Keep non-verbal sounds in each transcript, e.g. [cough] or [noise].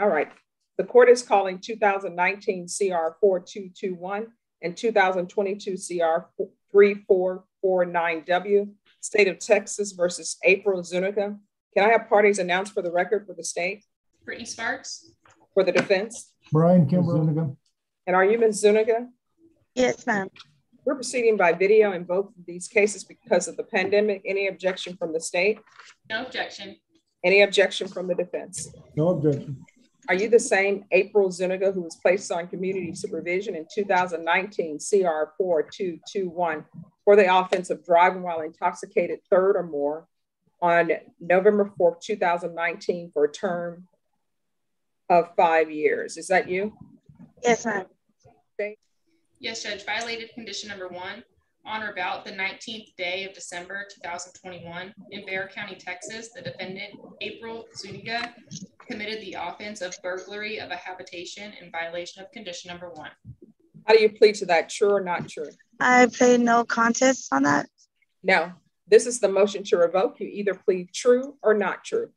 All right. The court is calling 2019 CR 4221 and 2022 CR 3449W, State of Texas versus April Zuniga. Can I have parties announced for the record for the state? Brittany Sparks. For the defense? Brian Kimbrough. Zuniga. And are you Ms. Zuniga? Yes, ma'am. We're proceeding by video in both of these cases because of the pandemic. Any objection from the state? No objection. Any objection from the defense? No objection. Are you the same April Zuniga who was placed on community supervision in 2019 CR 4221 for the offense of driving while intoxicated third or more on November 4th, 2019 for a term of five years? Is that you? Yes, ma'am. Yes, Judge. Violated condition number one on or about the 19th day of December 2021 in Bexar County, Texas, the defendant, April Zuniga, committed the offense of burglary of a habitation in violation of condition number one. How do you plead to that? True or not true? I plead no contest on that. No. This is the motion to revoke. You either plead true or not true.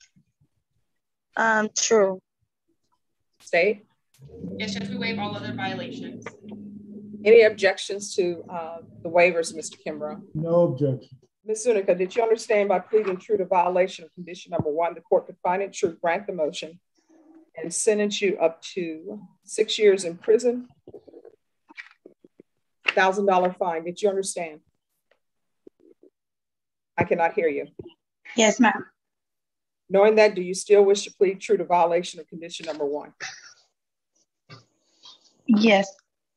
Um, true. State? Yes, Judge. We waive all other violations. Any objections to uh, the waivers, Mr. Kimbrough? No objection. Ms. Zuniga, did you understand by pleading true to violation of condition number one, the court could find it true, grant the motion, and sentence you up to six years in prison, $1,000 fine. Did you understand? I cannot hear you. Yes, ma'am. Knowing that, do you still wish to plead true to violation of condition number one? Yes.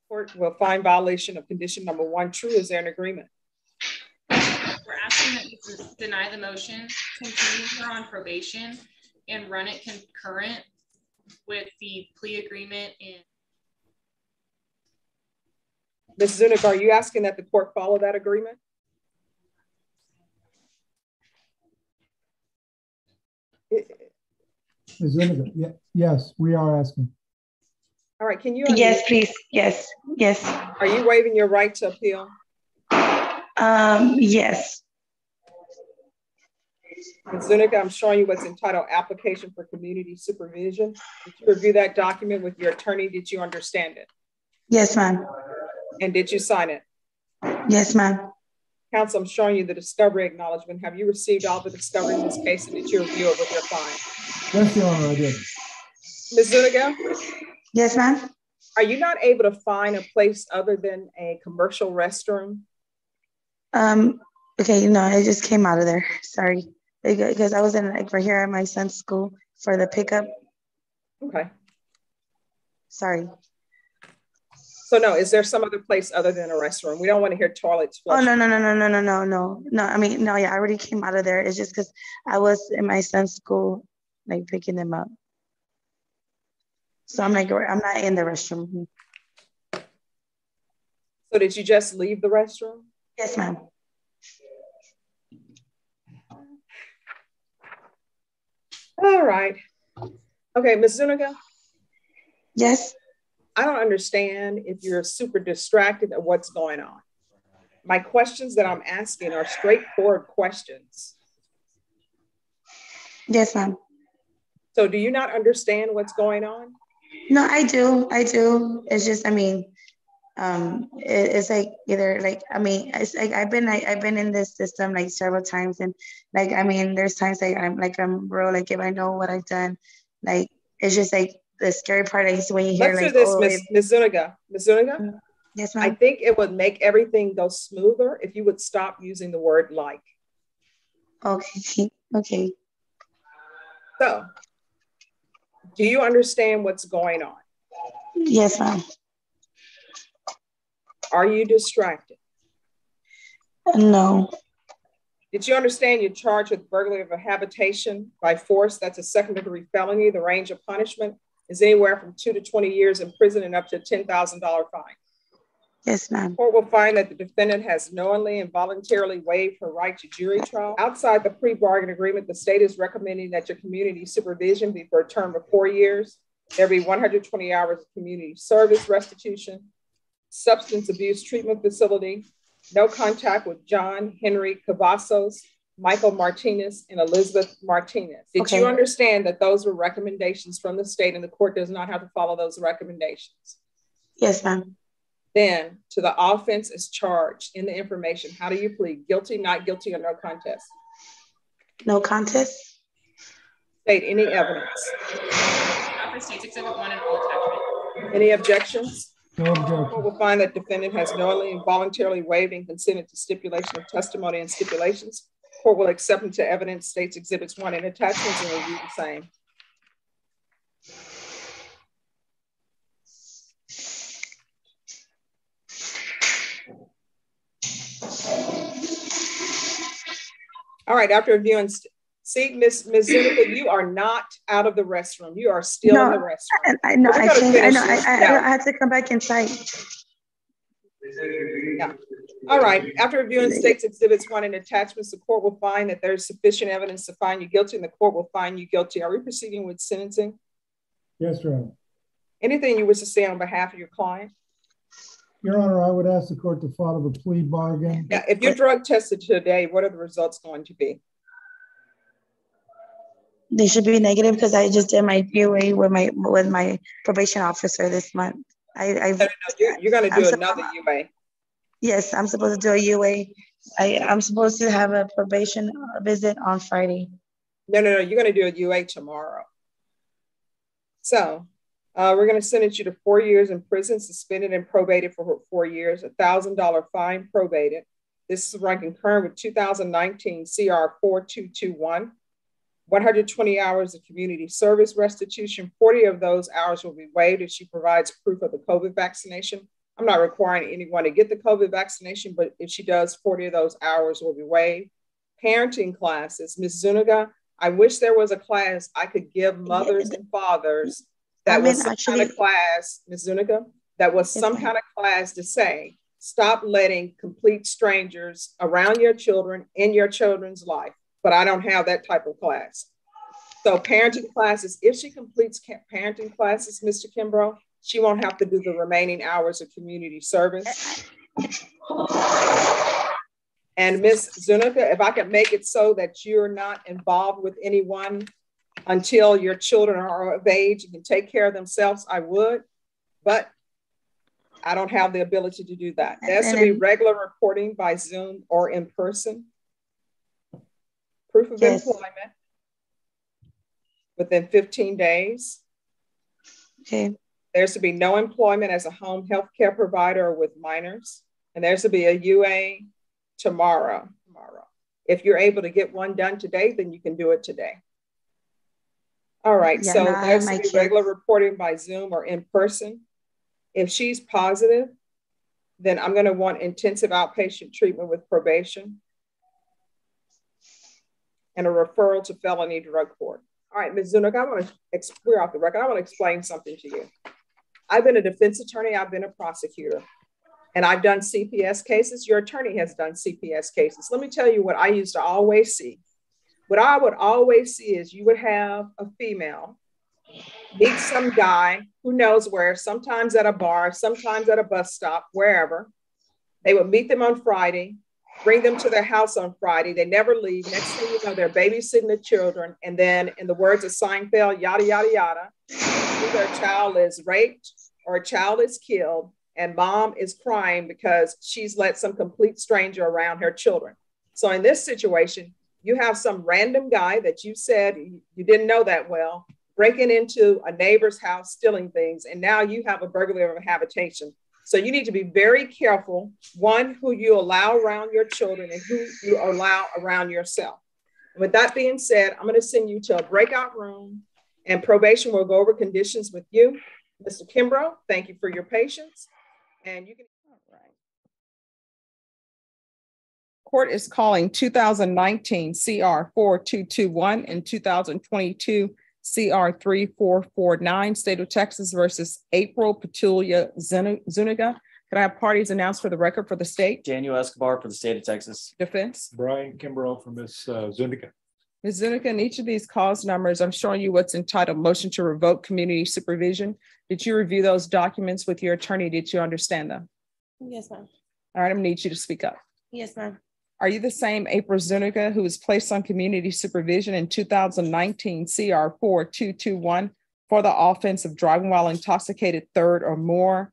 Court will find violation of condition number one true. Is there an agreement? We're asking that you deny the motion, continue her on probation, and run it concurrent with the plea agreement and Ms. Zuniga, are you asking that the court follow that agreement? Ms. Zuniga, yeah, yes, we are asking. All right, can you? Yes, please. Yes, yes. Are you waiving your right to appeal? Um, yes. Ms. Zuniga, I'm showing you what's entitled Application for Community Supervision. Did you review that document with your attorney? Did you understand it? Yes, ma'am. And did you sign it? Yes, ma'am. Counsel, I'm showing you the discovery acknowledgement. Have you received all the discovery in this case and did you review it with your client? Yes, Your Honor, I did. Ms. Zuniga? Yes, ma'am. Are you not able to find a place other than a commercial restroom? Um, okay, no, I just came out of there. Sorry. Because I was in like right here at my son's school for the pickup. Okay. Sorry. So no, is there some other place other than a restroom? We don't want to hear toilets. Oh no no no no no no no no no. I mean no yeah I already came out of there. It's just because I was in my son's school like picking them up. So I'm like I'm not in the restroom. So did you just leave the restroom? Yes, ma'am. All right. Okay, Ms. Zuniga. Yes. I don't understand if you're super distracted at what's going on. My questions that I'm asking are straightforward questions. Yes, ma'am. So, do you not understand what's going on? No, I do. I do. It's just, I mean, um, it, it's like either like, I mean, it's like I've been, like, I've been in this system like several times, and like, I mean, there's times like I'm like I'm real like if I know what I've done, like it's just like the scary part is when you hear Let's like, this, oh, Ms. Ms. Zuniga. Ms. Zuniga, Mm, yes, I think it would make everything go smoother if you would stop using the word like. Okay. [laughs] Okay. So, do you understand what's going on? Yes, ma'am. Are you distracted? No. Did you understand you're charged with burglary of a habitation by force? That's a second degree felony. The range of punishment is anywhere from two to 20 years in prison and up to a $10,000 fine. Yes, ma'am. Court will find that the defendant has knowingly and voluntarily waived her right to jury trial. Outside the plea-bargain agreement, the state is recommending that your community supervision be for a term of four years. There be 120 hours of community service restitution, substance abuse treatment facility, no contact with John Henry Cavazos, Michael Martinez, and Elizabeth Martinez. Did Okay. you understand that those were recommendations from the state and the court does not have to follow those recommendations? Yes, ma'am. Then to the offense is charged in the information. How do you plead? Guilty, not guilty, or no contest? No contest. State any evidence. Offer States Exhibit 1 and all attachments. Any objections? No objection. will find that defendant has knowingly and voluntarily waived and consented to stipulation of testimony and stipulations. Court will accept into evidence states exhibits one and attachments and review the same. All right, after reviewing, see, Miss Miss Zuniga, you are not out of the restroom. You are still in the restroom. I, I know. I gotta can't. I know. I, finish. I, Yeah. I had to come back inside. All right, after reviewing states exhibits one and attachments, the court will find that there's sufficient evidence to find you guilty and the court will find you guilty. Are we proceeding with sentencing? Yes, Your Honor. Anything you wish to say on behalf of your client? Your Honor, I would ask the court to follow the plea bargain. Yeah, if you're drug tested today, what are the results going to be? They should be negative because I just did my UA with my with my probation officer this month. I, I No, no, You're, you're gonna I'm do so- another UA. yes, I'm supposed to do a UA. I I'm supposed to have a probation visit on Friday. No, no, no, you're gonna do a UA tomorrow. So, uh, we're gonna sentence you to four years in prison, suspended and probated for four years, a thousand dollar fine probated. This is ranking current with two thousand nineteen CR four two two one. One hundred twenty hours of community service restitution, forty of those hours will be waived if she provides proof of the COVID vaccination. I'm not requiring anyone to get the COVID vaccination, but if she does, forty of those hours will be waived. Parenting classes, Ms. Zuniga, I wish there was a class I could give mothers and fathers that I mean, was some kind of class, Ms. Zuniga, that was some kind of class to say, stop letting complete strangers around your children in your children's life. But I don't have that type of class. So parenting classes, if she completes parenting classes, Mr. Kimbrough, she won't have to do the remaining hours of community service. And Ms. Zuniga, if I could make it so that you're not involved with anyone until your children are of age and can take care of themselves, I would. But I don't have the ability to do that. There has to be regular reporting by Zoom or in person. Proof of Yes. employment within 15 days. Okay. There's to be no employment as a home health care provider or with minors. And there's to be a UA tomorrow. Tomorrow. If you're able to get one done today, then you can do it today. All right. Yeah, so no, there's to be kids. regular reporting by Zoom or in person. If she's positive, then I'm going to want intensive outpatient treatment with probation and a referral to felony drug court. All right, Ms. Zuniga, I want to, ex- we're off the record. I want to explain something to you. I've been a defense attorney, I've been a prosecutor, and I've done CPS cases. Your attorney has done CPS cases. Let me tell you what I used to always see. What I would always see is you would have a female meet some guy who knows where, sometimes at a bar, sometimes at a bus stop, wherever. They would meet them on Friday, bring them to their house on Friday. They never leave. Next thing you know, they're babysitting the children. And then, in the words of Seinfeld, yada, yada, yada, either a child is raped or a child is killed, and mom is crying because she's let some complete stranger around her children. So, in this situation, you have some random guy that you said you didn't know that well breaking into a neighbor's house, stealing things, and now you have a burglary of habitation. So you need to be very careful, one, who you allow around your children and who you allow around yourself. With that being said, I'm going to send you to a breakout room and probation will go over conditions with you. Mr. Kimbrough, thank you for your patience. And you can. Court is calling 2019 CR 4221 and 2022 CR 3449, State of Texas versus April Petulia Zuniga. Could I have parties announced for the record for the state Daniel Escobar for the state of Texas. defense? Brian Kimbrough for Ms. uh, Zuniga. Ms. Zuniga, in each of these cause numbers, I'm showing you what's entitled motion to revoke community supervision. Did you review those documents with your attorney? Did you understand them? Yes, ma'am. All right, I'm gonna need you to speak up. Yes, ma'am. Are you the same April Zuniga who was placed on community supervision in 2019 CR 4221 for the offense of driving while intoxicated third or more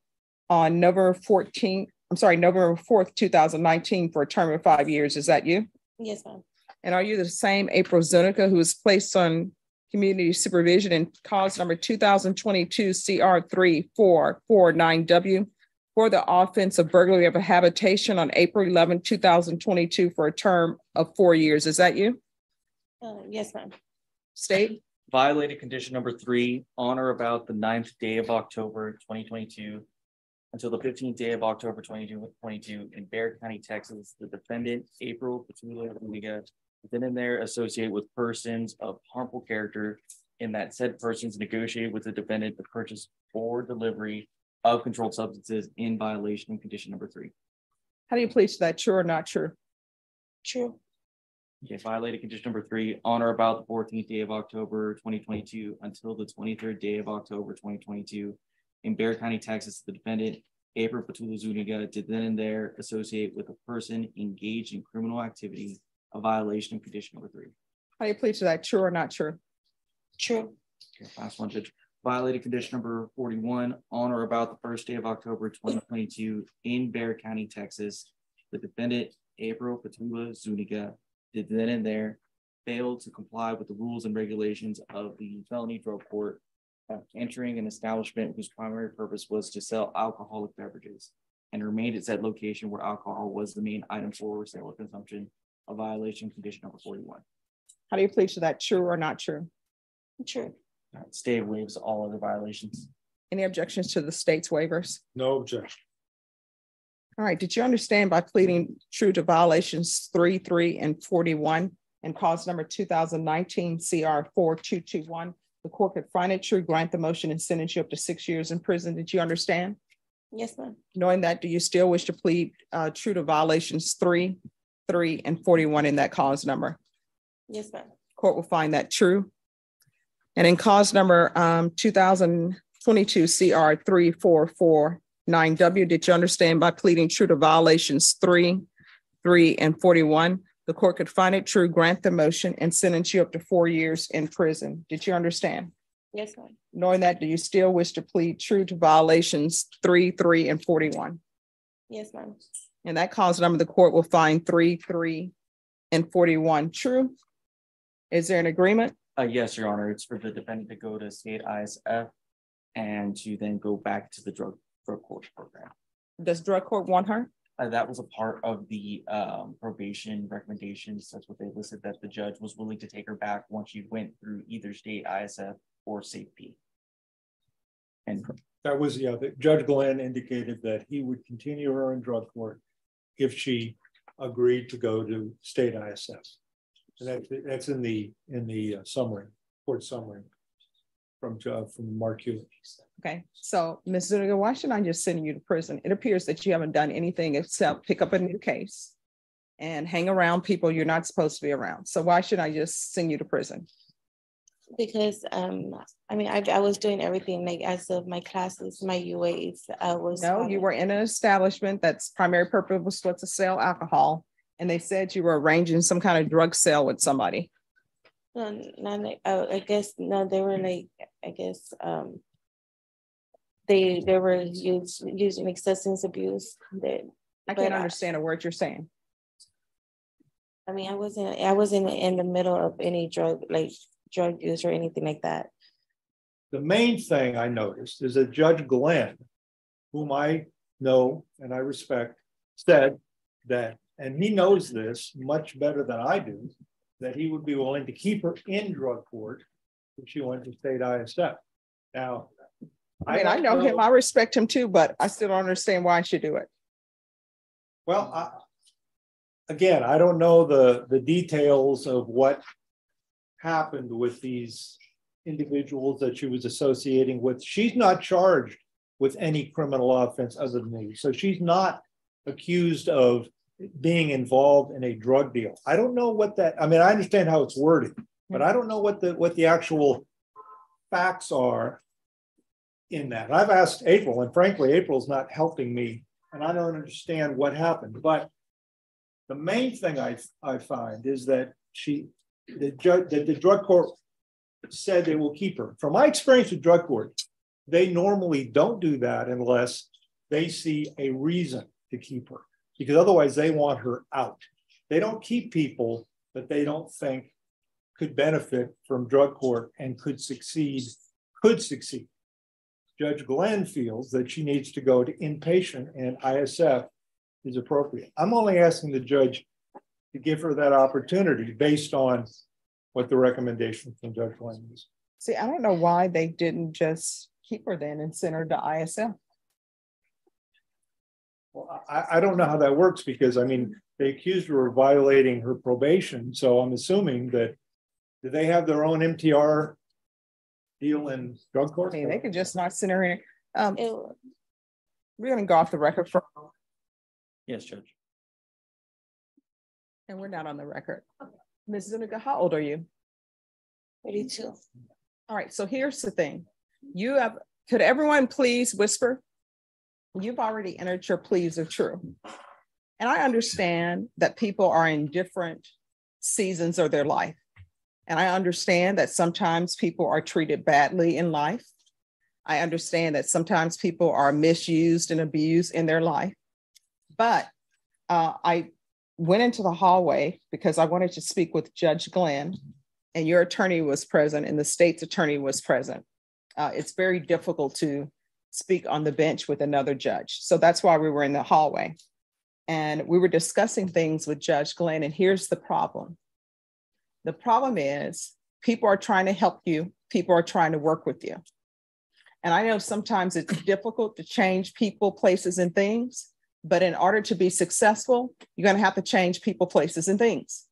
on November 14th? I'm sorry, November 4th, 2019 for a term of five years. Is that you? Yes, ma'am. And are you the same April Zuniga who was placed on community supervision in cause number 2022 CR 3449W for the offense of burglary of a habitation on April 11, thousand twenty-two for a term of four years? Is that you? Uh, yes, ma'am. State? Violated condition number three, on or about the 9th day of October twenty twenty-two until the fifteenth day of October 2022 in Bexar County, Texas, the defendant, April Petula Zuniga, then and there associate with persons of harmful character in that said persons negotiated with the defendant to purchase or delivery of controlled substances in violation of condition number three. How do you plead to that? True or not true? True. Okay, violated condition number three, on or about the fourteenth day of October twenty twenty-two until the twenty-third day of October twenty twenty-two. In Bexar County, Texas, the defendant, April Petula Zuniga, did then and there associate with a person engaged in criminal activity, a violation of condition number three. How do you plead to that? True or not true? True. Okay, last one, Judge. Violated condition number forty-one, on or about the first day of October twenty twenty-two in Bexar County, Texas. The defendant, April Petula Zuniga, did then and there failed to comply with the rules and regulations of the felony drug court. uh, entering an establishment whose primary purpose was to sell alcoholic beverages. And remained at said location where alcohol was the main item for sale or consumption, a violation condition number forty-one. How do you plead to that? True or not true? True. Stay waives all other violations. Any objections to the state's waivers? No objection. All right, did you understand by pleading true to violations three, three, and forty-one and cause number two thousand nineteen CR four two two one? The court could find it true, grant the motion and sentence you up to six years in prison. Did you understand? Yes, ma'am. Knowing that, do you still wish to plead uh, true to violations three, three, and forty-one in that cause number? Yes, ma'am. Court will find that true. And in cause number um, two thousand twenty-two CR three, four, four, nine W, did you understand by pleading true to violations three, three, and forty-one? The court could find it true, grant the motion, and sentence you up to four years in prison. Did you understand? Yes, ma'am. Knowing that, do you still wish to plead true to violations three, three, and forty-one? Yes, ma'am. And that cause number, the court will find three, three, and forty-one true. Is there an agreement? Uh, yes, Your Honor, it's for the defendant to go to state ISF and to then go back to the drug, drug court program. Does drug court want her? Uh, that was a part of the um, probation recommendations. That's what they listed, that the judge was willing to take her back once she went through either state ISF or SafeP. And That was, yeah, the- Judge Glenn indicated that he would continue her in drug court if she agreed to go to state ISF. And that's, that's in the, in the uh, summary, court summary from, Ju- from Mark Hewitt. Okay, so Ms. Zuniga, why should I just send you to prison? It appears that you haven't done anything except pick up a new case and hang around people you're not supposed to be around. So why should I just send you to prison? Because um, I mean, I, I was doing everything like as of my classes, my UAs. I was. No, you were in an establishment that's primary purpose was to sell alcohol. And they said you were arranging some kind of drug sale with somebody. No, not like, uh, I guess, no, they were like, I guess, um. They, they were used, using like substance abuse that. I can't understand a word you're saying. I mean, I wasn't, I wasn't in the middle of any drug, like drug use or anything like that. The main thing I noticed is that Judge Glenn, whom I know and I respect, said that, and he knows this much better than I do, that he would be willing to keep her in drug court if she went to state ISF. Now. I mean, I don't know him, I respect him too, but I still don't understand why I should do it. Well, I, again, I don't know the, the details of what happened with these individuals that she was associating with. She's not charged with any criminal offense other than me. So she's not accused of being involved in a drug deal. I don't know what that, I mean, I understand how it's worded, but I don't know what the, what the actual facts are in that. I've asked April, and frankly, April's not helping me and I don't understand what happened, but The main thing I, I find is that she, the judge, that the drug court said they will keep her. From my experience with drug court, they normally don't do that unless they see a reason to keep her, because otherwise they want her out. They don't keep people that they don't think could benefit from drug court and could succeed, could succeed. Judge Glenn feels that she needs to go to inpatient and ISF is appropriate. I'm only asking the judge to give her that opportunity based on what the recommendation from Judge Glenn is. See, I don't know why they didn't just keep her then and send her to ISF. Well, I, I don't know how that works because I mean, they accused her of violating her probation. So I'm assuming that do they have their own MTR deal in drug court? I mean, they could just not send her in. Um, we're gonna go off the record for, Yes, Judge. and we're not on the record. Ms. Zuniga, how old are you? thirty-two. All right, so here's the thing. You have, could everyone please whisper? You've already entered your pleas of true. And I understand that people are in different seasons of their life. And I understand that sometimes people are treated badly in life. I understand that sometimes people are misused and abused in their life. But uh, I went into the hallway because I wanted to speak with Judge Glenn, and your attorney was present, and the state's attorney was present. Uh, it's very difficult to speak on the bench with another judge. So that's why we were in the hallway. And we were discussing things with Judge Glenn, and here's the problem. The problem is people are trying to help you, people are trying to work with you. And I know sometimes it's difficult to change people, places, and things, but in order to be successful, you're going to have to change people, places, and things.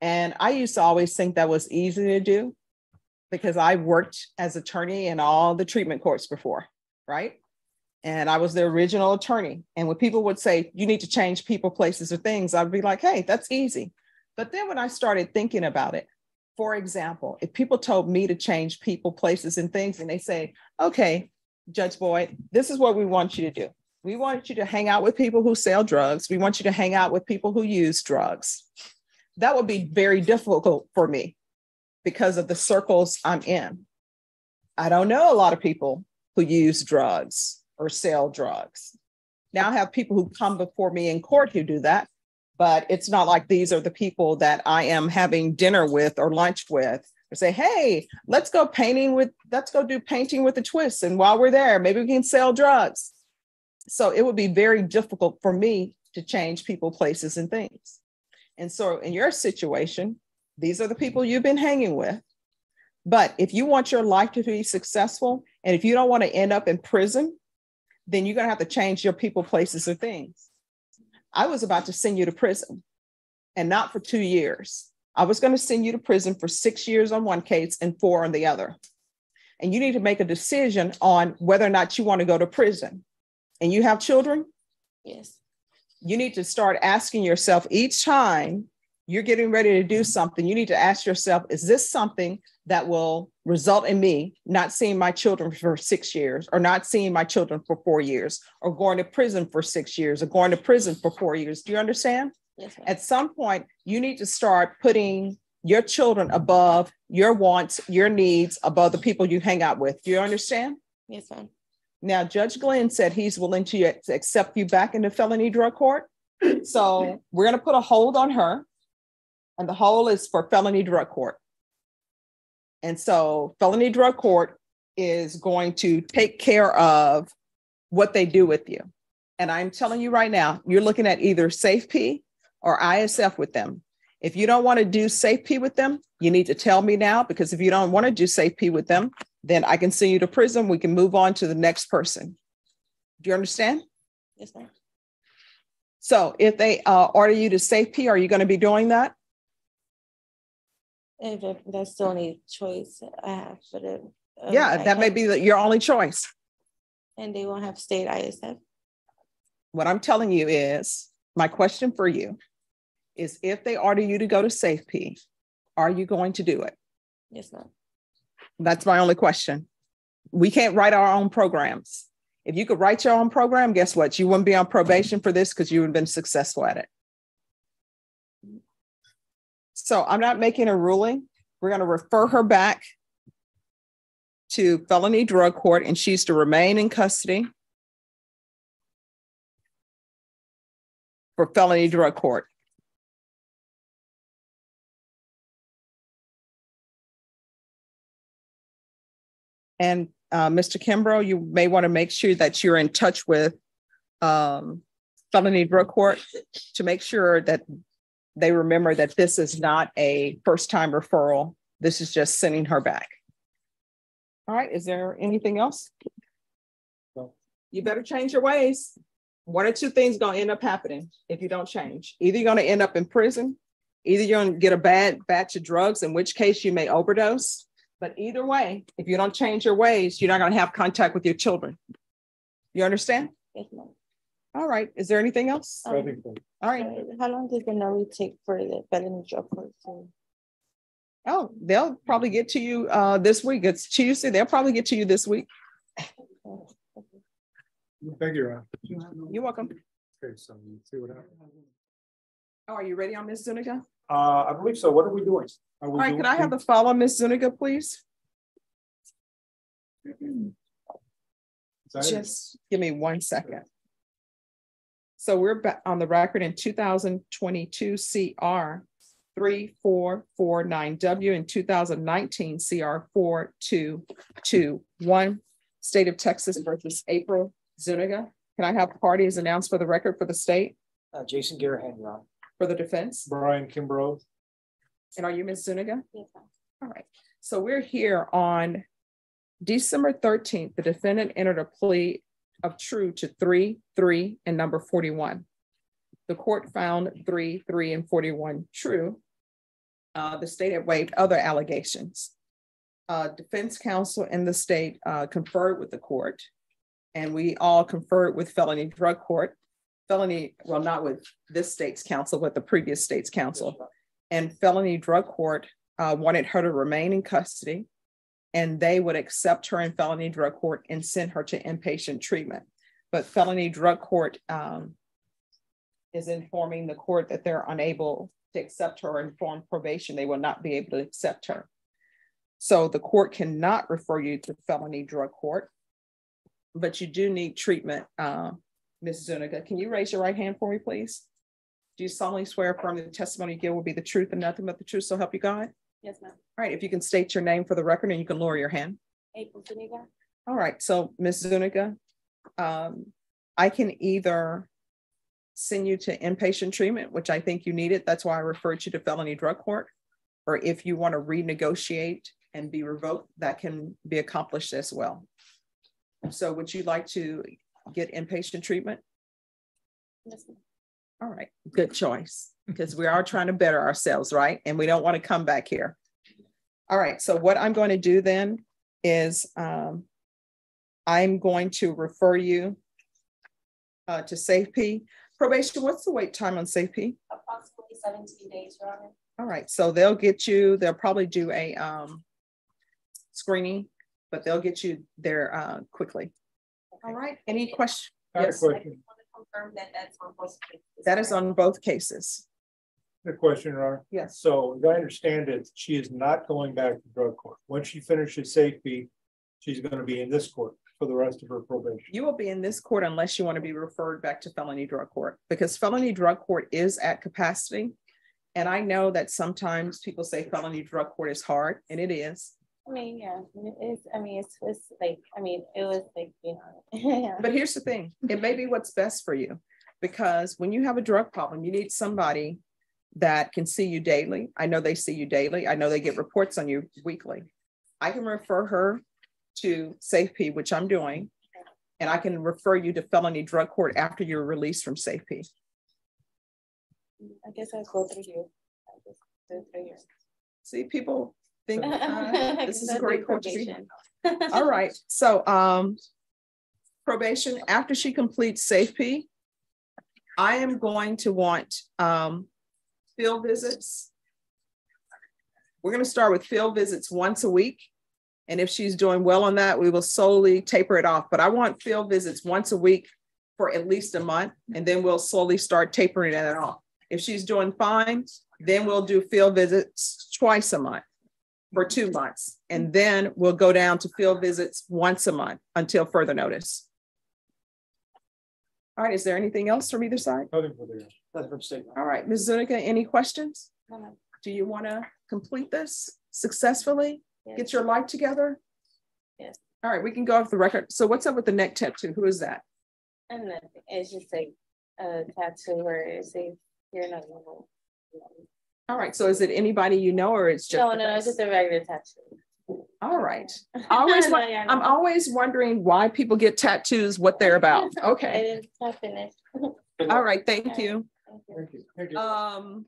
And I used to always think that was easy to do because I worked as attorney in all the treatment courts before, right? And I was the original attorney. And when people would say, you need to change people, places, or things, I'd be like, hey, that's easy. But then when I started thinking about it, for example, if people told me to change people, places, and things, and they say, okay, Judge Boyd, this is what we want you to do. We want you to hang out with people who sell drugs. We want you to hang out with people who use drugs. That would be very difficult for me because of the circles I'm in. I don't know a lot of people who use drugs or sell drugs. Now I have people who come before me in court who do that, but it's not like these are the people that I am having dinner with or lunch with or say, hey, let's go painting with, let's go do painting with a twist. And while we're there, maybe we can sell drugs. So it would be very difficult for me to change people, places, and things. And so in your situation, these are the people you've been hanging with. But if you want your life to be successful, and if you don't want to end up in prison, then you're going to have to change your people, places, or things. I was about to send you to prison and not for two years. I was going to send you to prison for six years on one case and four on the other. And you need to make a decision on whether or not you want to go to prison. And you have children? Yes. You need to start asking yourself each time you're getting ready to do something, you need to ask yourself, is this something that will result in me not seeing my children for six years, or not seeing my children for four years, or going to prison for six years, or going to prison for four years? Do you understand? Yes, ma'am. At some point, you need to start putting your children above your wants, your needs, above the people you hang out with. Do you understand? Yes, ma'am. Now, Judge Glenn said he's willing to accept you back into felony drug court. So we're going to put a hold on her and the whole is for felony drug court. And so felony drug court is going to take care of what they do with you. And I'm telling you right now, you're looking at either SafeP or ISF with them. If you don't want to do SafeP with them, you need to tell me now because if you don't want to do SafeP with them, then I can send you to prison. We can move on to the next person. Do you understand? Yes, ma'am. So if they uh, order you to SafeP, are you going to be doing that? If, that's the only choice I have, but if, um, Yeah, that may be the- your only choice. And they won't have state ISF. What I'm telling you is, my question for you is if they order you to go to SafeP, are you going to do it? Yes, ma'am. That's my only question. We can't write our own programs. If you could write your own program, guess what? You wouldn't be on probation for this because you would have been successful at it. So I'm not making a ruling. We're going to refer her back to felony drug court and she's to remain in custody for felony drug court. And uh, Mr. Kimbrough, you may want to make sure that you're in touch with um, felony drug court to make sure that they remember that this is not a first time referral. This is just sending her back. All right, is there anything else? No. You better change your ways. One or two things gonna end up happening if you don't change. Either you're gonna end up in prison, either you're gonna get a bad batch of drugs, in which case you may overdose. But either way, if you don't change your ways, you're not gonna have contact with your children. You understand? Yes, ma'am. All right, is there anything else? I think so. All right. Uh, How long does the notary take for the felony drug court to? Oh, they'll probably get to you uh this week. It's Tuesday. They'll probably get to you this week. Thank you, Ron. You're welcome. Okay, so you see what happens. Oh, are you ready on Ms. Zuniga? Uh, I believe so. What are we doing? Are we All right, doing- can I have the follow, Ms. Zuniga, please? Is that it? Just give me one second. So we're on the record in two thousand twenty-two CR three, four, four, nine W and two thousand nineteen CR four, two, two, one. State of Texas versus April Zuniga. Can I have parties announced for the record for the state, Uh, Jason Garahan, Your Honor. for the defense? Brian Kimbrough. And are you Ms. Zuniga? Yes, ma'am. All right, so we're here on December thirteenth, the defendant entered a plea of true to three, three, and number forty-one. The court found three, three, and forty-one true. Uh, the state had waived other allegations. Uh, defense counsel in the state uh, conferred with the court. And we all conferred with felony drug court. Felony, well, not with this state's counsel, but the previous state's counsel. And felony drug court uh, wanted her to remain in custody and they would accept her in felony drug court and send her to inpatient treatment. But felony drug court um, is informing the court that they're unable to accept her and form probation. They will not be able to accept her. So the court cannot refer you to felony drug court, but you do need treatment. Uh, Ms. Zuniga, can you raise your right hand for me, please? Do you solemnly swear affirm that the testimony you give will be the truth and nothing but the truth, so help you God? Yes, ma'am. All right, if you can state your name for the record and you can lower your hand. April Zuniga? All right, so Ms. Zuniga, um, I can either send you to inpatient treatment, which I think you needed. That's why I referred you to felony drug court. Or if you want to renegotiate and be revoked, that can be accomplished as well. So would you like to get inpatient treatment? Yes, ma'am. All right, good choice, because we are trying to better ourselves, right? And we don't want to come back here. All right, so what I'm going to do then is um, I'm going to refer you uh, to SafeP. Probation, what's the wait time on SafeP? Approximately seventeen days, Your Honor. All right, so they'll get you, they'll probably do a um, screening, but they'll get you there uh, quickly. All right, any question? I have Yes, question. Want to confirm that that's on both cases. that is on both cases. The question, Ron. Yes. So as I understand it, she is not going back to drug court. Once she finishes SafeP, she's gonna be in this court for the rest of her probation. You will be in this court unless you want to be referred back to felony drug court because felony drug court is at capacity. And I know that sometimes people say felony drug court is hard, and it is. I mean, yeah, it's, I mean, it's, it's like, I mean, it was like, you know. [laughs] yeah. But here's the thing it may be what's best for you because when you have a drug problem, you need somebody that can see you daily. I know they see you daily. I know they get reports on you weekly. I can refer her to SafeP, which I'm doing, and I can refer you to felony drug court after you're released from SafeP. I guess I'll go through you. Go through you. See, people think uh, [laughs] this is a great court All right, [laughs] so um probation, after she completes SafeP, I am going to want um field visits. We're gonna start with field visits once a week. And if she's doing well on that, we will slowly taper it off. But I want field visits once a week for at least a month, and then we'll slowly start tapering it off. If she's doing fine, Then we'll do field visits twice a month for two months. And then we'll go down to field visits once a month until further notice. All right, is there anything else from either side? Nothing for the- Nothing from state. All right, Ms. Zuniga, any questions? Do you want to complete this successfully? Yes. Get your life together? Yes. All right, we can go off the record. So what's up with the neck tattoo? Who is that? And then it's just like a tattoo where it says you're not normal. All right, so is it anybody you know or it's just? No, no, no, it's just a regular tattoo. All right. [laughs] I always, wa- No, yeah, I'm always wondering why people get tattoos, what they're about. I [laughs] Okay, didn't, I finished. all right, thank you. Thank you. Thank you. Thank you. Um,